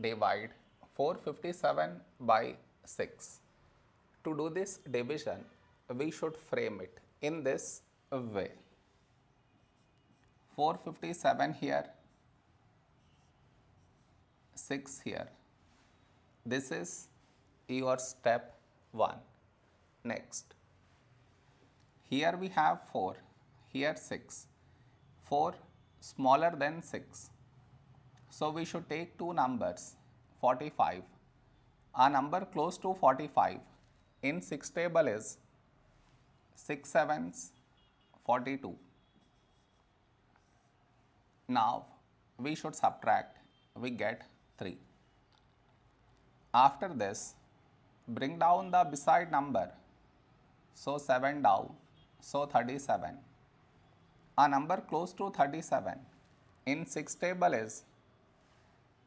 divide 457 by 6. To do this division, we should frame it in this way. 457 here, 6 here. This is your step 1. Next, here we have 4, here 6. 4 smaller than 6. So we should take two numbers 45. A number close to 45 in 6 table is 6 sevens 42. Now we should subtract, we get 3. After this, bring down the beside number. So 7 down, so 37. A number close to 37 in 6 table is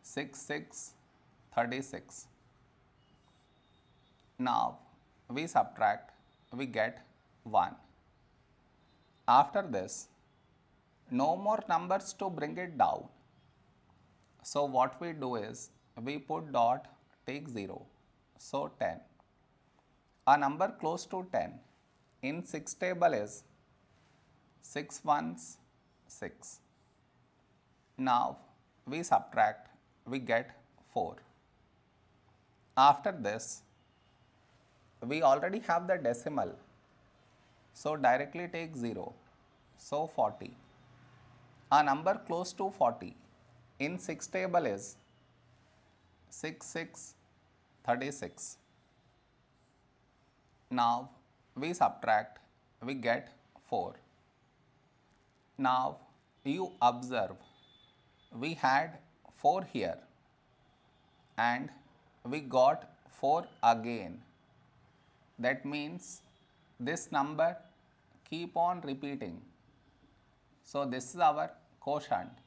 6 6 36. Now we subtract, we get 1. After this, no more numbers to bring it down. So what we do is we put dot take 0. So 10. A number close to 10 in 6 table is 6 ones 6. Now we subtract, we get 4. After this, we already have the decimal. So directly take 0. So 40. A number close to 40 in 6 table is 6 6 36. Now we subtract, we get 4. Now you observe, we had 4 here and we got 4 again. That means this number keep on repeating. So this is our quotient